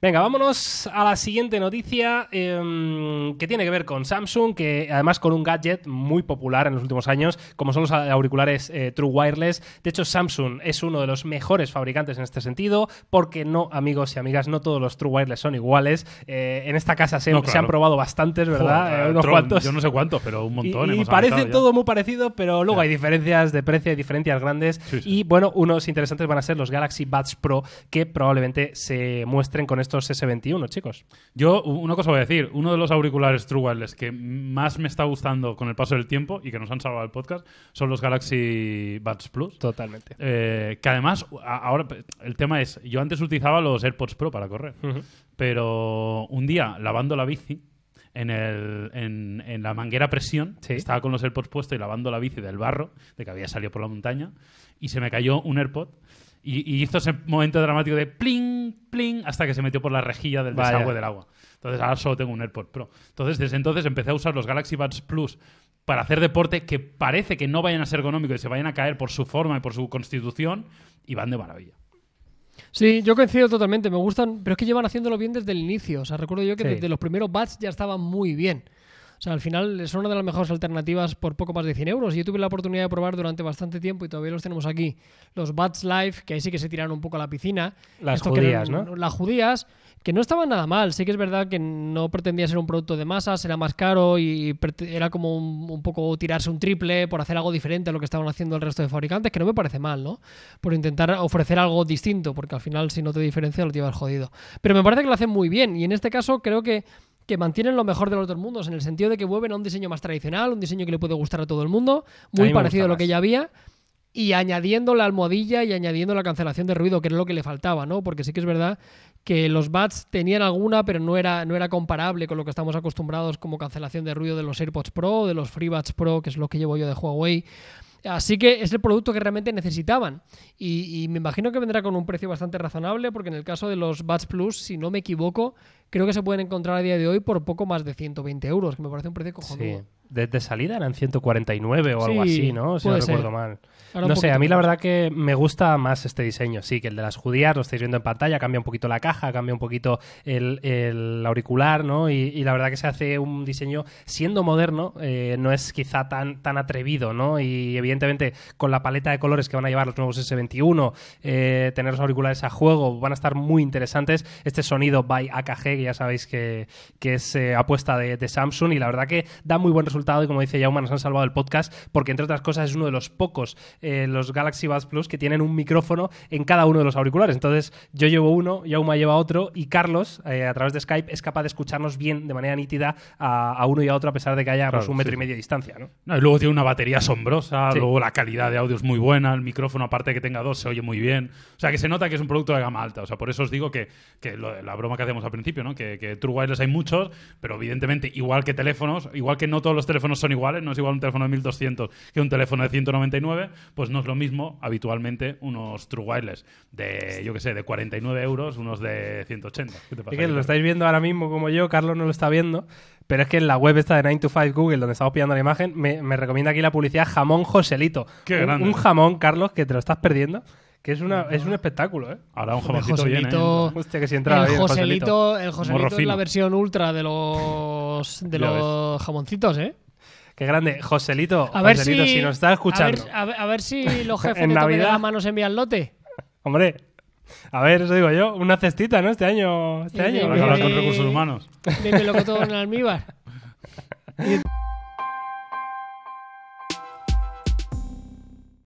Venga, vámonos a la siguiente noticia em, que tiene que ver con Samsung, que además con un gadget muy popular en los últimos años, como son los auriculares eh, True Wireless. De hecho, Samsung es uno de los mejores fabricantes en este sentido, porque no, amigos y amigas, no todos los True Wireless son iguales. Eh, en esta casa se, No, se han probado bastantes, ¿verdad? Joder, Eh, unos Tron, cuantos. Yo no sé cuántos, pero un montón. Y, y parece todo muy parecido, pero luego hay diferencias de precio, hay diferencias grandes. Sí, sí. Y bueno, unos interesantes van a ser los Galaxy Buds Pro, que probablemente se muestren con estos S21, chicos. Yo, una cosa voy a decir. Uno de los auriculares True Wireless que más me está gustando con el paso del tiempo y que nos han salvado el podcast son los Galaxy Buds Plus. Totalmente. Eh, que además, ahora el tema es, yo antes utilizaba los AirPods Pro para correr, Ujú. pero un día lavando la bici, en, el, en, en la manguera presión, Sí. estaba con los AirPods puestos y lavando la bici del barro, de que había salido por la montaña, y se me cayó un AirPod. Y, y hizo ese momento dramático de pling, pling, hasta que se metió por la rejilla del Vaya. desagüe del agua. Entonces ahora solo tengo un AirPod Pro. Entonces desde entonces empecé a usar los Galaxy Buds Plus para hacer deporte que parece que no vayan a ser económicos y se vayan a caer por su forma y por su constitución y van de maravilla. Sí, yo coincido totalmente, me gustan, pero es que llevan haciéndolo bien desde el inicio. O sea, recuerdo yo que Sí. desde los primeros bats ya estaban muy bien. O sea, al final son una de las mejores alternativas por poco más de 100 euros. Yo tuve la oportunidad de probar durante bastante tiempo y todavía los tenemos aquí. Los Buds Live, que ahí sí que se tiraron un poco a la piscina. Las Esto judías, eran- ¿no? Las judías, que no estaban nada mal. Sí que es verdad que no pretendía ser un producto de masas, era más caro y era como un, un poco tirarse un triple por hacer algo diferente a lo que estaban haciendo el resto de fabricantes, que no me parece mal, ¿no? Por intentar ofrecer algo distinto, porque al final si no te diferencia lo llevas jodido. Pero me parece que lo hacen muy bien y en este caso creo que que mantienen lo mejor de los dos mundos, en el sentido de que vuelven a un diseño más tradicional, un diseño que le puede gustar a todo el mundo, muy parecido a lo que ya había, y añadiendo la almohadilla y añadiendo la cancelación de ruido, que era lo que le faltaba, ¿no? Porque sí que es verdad que los Buds tenían alguna, pero no era, no era comparable con lo que estamos acostumbrados como cancelación de ruido de los AirPods Pro, de los FreeBuds Pro, que es lo que llevo yo de Huawei. Así que es el producto que realmente necesitaban. Y, y me imagino que vendrá con un precio bastante razonable, porque en el caso de los Buds Plus, si no me equivoco, creo que se pueden encontrar a día de hoy por poco más de 120 euros, que me parece un precio cojonudo. Desde salida eran 149 o algo Sí, así, ¿no? Si no ser. recuerdo mal. Ahora no sé, a mí la verdad que me gusta más este diseño. Sí, que el de las judías, lo estáis viendo en pantalla, cambia un poquito la caja, cambia un poquito el, el auricular, ¿no? Y, y la verdad que se hace un diseño, siendo moderno, eh, no es quizá tan, tan atrevido, ¿no? Y evidentemente con la paleta de colores que van a llevar los nuevos S21, eh, tener los auriculares a juego, van a estar muy interesantes. Este sonido by AKG, que ya sabéis que, que es eh, apuesta de, de Samsung, y la verdad que da muy buen resultado. Y como dice Yauma, nos han salvado el podcast, porque entre otras cosas es uno de los pocos, eh, los Galaxy Buds Plus, que tienen un micrófono en cada uno de los auriculares. Entonces, yo llevo uno, Yauma lleva otro, y Carlos, eh, a través de Skype, es capaz de escucharnos bien, de manera nítida, a, a uno y a otro, a pesar de que haya pues, Claro, un metro sí, y medio de distancia, ¿no? No, y luego tiene una batería asombrosa, Sí. luego la calidad de audio es muy buena, el micrófono, aparte de que tenga dos, se oye muy bien. O sea, que se nota que es un producto de gama alta. O sea, por eso os digo que, que lo- la broma que hacemos al principio, ¿no? Que, que True Wireless hay muchos, pero evidentemente, igual que teléfonos, igual que no todos los teléfonos son iguales, no es igual un teléfono de 1200 que un teléfono de 199, pues no es lo mismo habitualmente unos True Wireless de, yo qué sé, de 49 euros, unos de 180. ¿Qué te pasa? Es que lo estáis viendo ahora mismo como yo, Carlos no lo está viendo, pero es que en la web esta de 9 to 5 Google, donde estamos pillando la imagen, me, me recomienda aquí la publicidad jamón Joselito. Qué un, grande. un jamón, Carlos, que te lo estás perdiendo, que es, una, es un espectáculo, ¿eh? Ahora un Hombre, jamoncito bien, ¿eh? Joselito- Hostia, que si entraba el bien, Joselito, el Joselito Morro es fino. la versión ultra de los de Ya los jamoncitos, ¿eh? Qué grande. Joselito, A ver Joselito, si, nos está escuchando. A ver, a ver- a ver si los jefes En de Toque de Navidad. Gama nos envían lote. Hombre, a ver, eso digo yo, una cestita, ¿no? Este año. Este Y año. de- hablar con recursos humanos. Dime lo que todo en almíbar. Y-